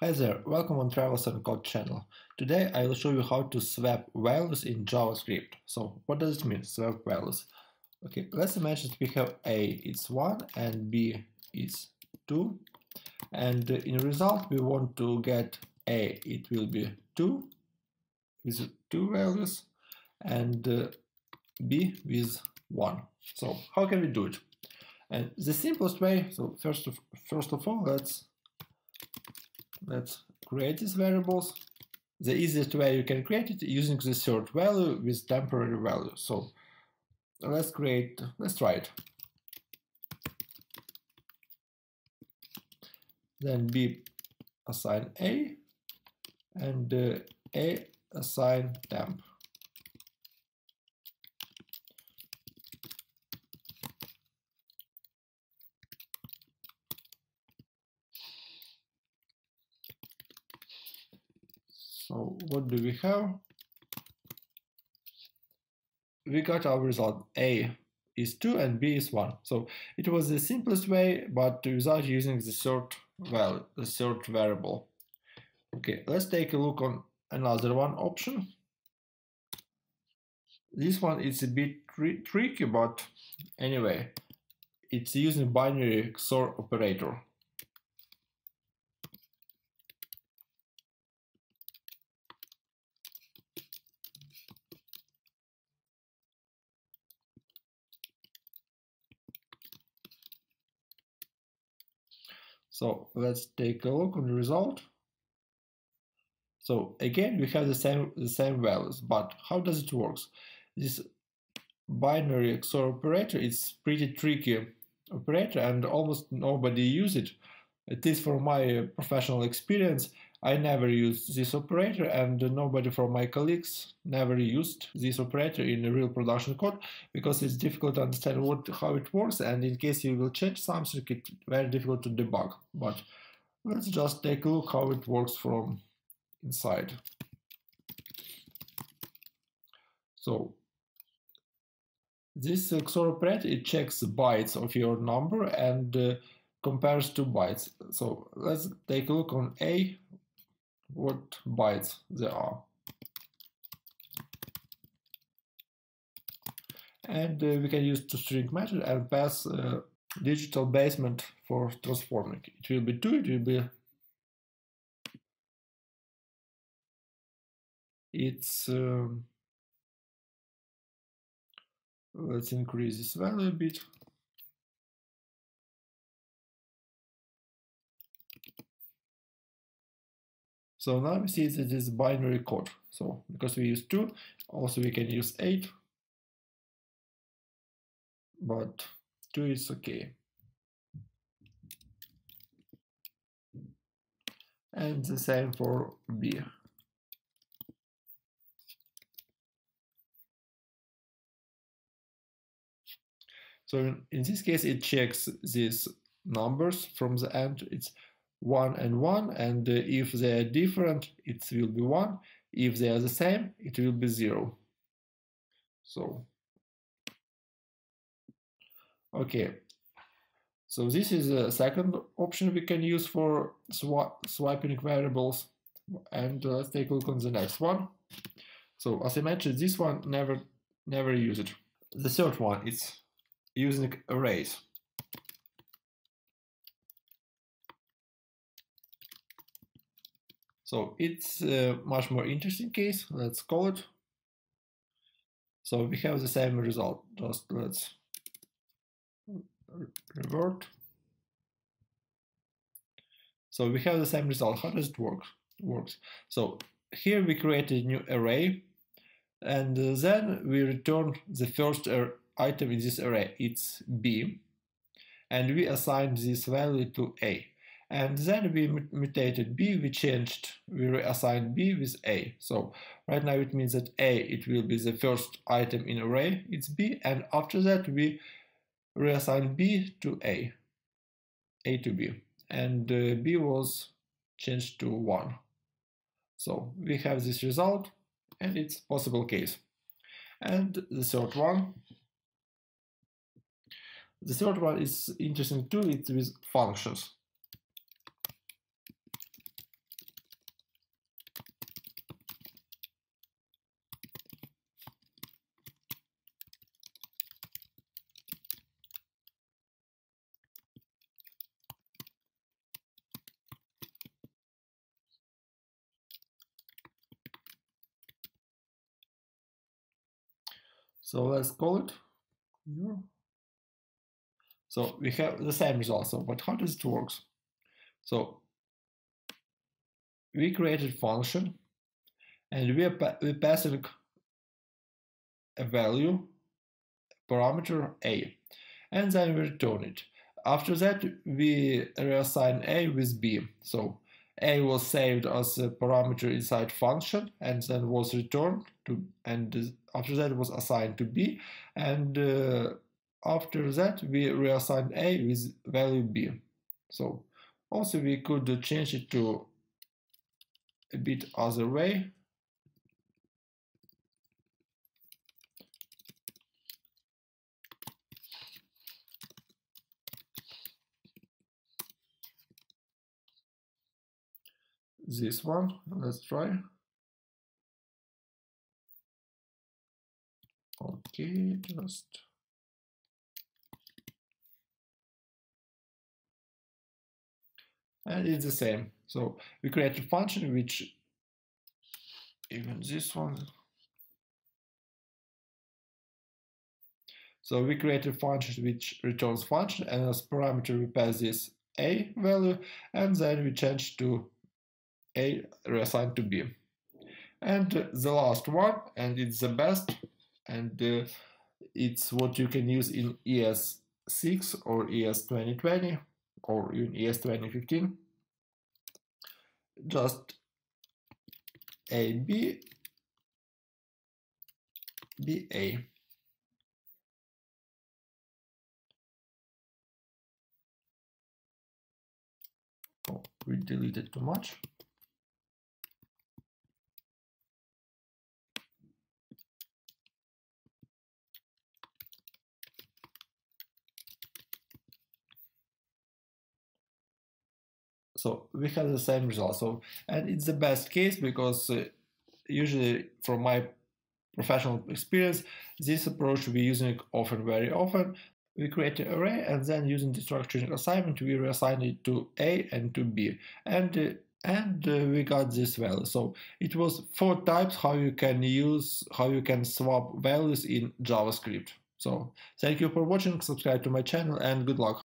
Hi there, welcome on Travels and Code channel. Today I will show you how to swap values in JavaScript. So what does it mean, swap values? Okay, let's imagine we have A is 1 and B is 2 and in result we want to get A, it will be 2 with two values and uh, B with 1. So how can we do it? And the simplest way, so first of, first of all let's let's create these variables. The easiest way you can create it using the third value with temporary value. So let's create, let's try it. Then B assign A and uh, A assign temp. So what do we have? We got our result A is 2 and B is 1. So it was the simplest way, but without using the third well the third variable. Okay, let's take a look on another one option. This one is a bit tri tricky, but anyway, it's using binary XOR operator. So let's take a look on the result. So again, we have the same the same values, but how does it work? This binary XOR operator is pretty tricky operator, and almost nobody use it. At least for my professional experience, I never used this operator and nobody from my colleagues never used this operator in a real production code because it's difficult to understand what how it works and in case you will change something it's very difficult to debug. But let's just take a look how it works from inside. So this XOR operator it checks bytes of your number and uh, compares two bytes. So let's take a look on A what bytes there are. And uh, we can use toString method and pass uh, digital basement for transforming. It will be 2, it will be it's um, let's increase this value a bit So now we see that it is binary code. So because we use 2, also we can use 8, but 2 is okay. And the same for B. So in, in this case, it checks these numbers from the end. It's 1 and 1 and uh, if they are different it will be 1 if they are the same it will be 0 so okay. So this is a second option we can use for sw swiping variables and uh, let's take a look on the next one. So as I mentioned this one never never use it. The third one is using arrays So it's a much more interesting case, let's call it. So we have the same result, just let's revert. So we have the same result. How does it work? Works. So here we create a new array, and uh, then we return the first item in this array. It's b, and we assign this value to a. And then we mutated b, we changed, we reassigned b with a. So right now it means that a, it will be the first item in array, it's b, and after that we reassign b to a, a to b, and uh, b was changed to 1. So we have this result, and it's possible case. And the third one, the third one is interesting too, it's with functions. So let's call it here. So we have the same result. So, but how does it work? So we created function and we are we passing a value parameter a and then we return it. After that we reassign a with b. So a was saved as a parameter inside function and then was returned to and after that was assigned to b and uh, after that, we reassign A with value B. So also we could change it to a bit other way. This one, let's try. Okay, just and it's the same. So we create a function which even this one. So we create a function which returns function and as parameter we pass this a value and then we change to a reassigned to b. And the last one, and it's the best, and uh, it's what you can use in ES6 or ES 2020 or even ES 2015 just A B B A. Oh we deleted too much So we have the same result. So and it's the best case because uh, usually from my professional experience, this approach we using often, very often. We create an array and then using destructuring assignment, we reassign it to A and to B. And uh, and uh, we got this value. So it was four types how you can use, how you can swap values in JavaScript. So thank you for watching, subscribe to my channel and good luck.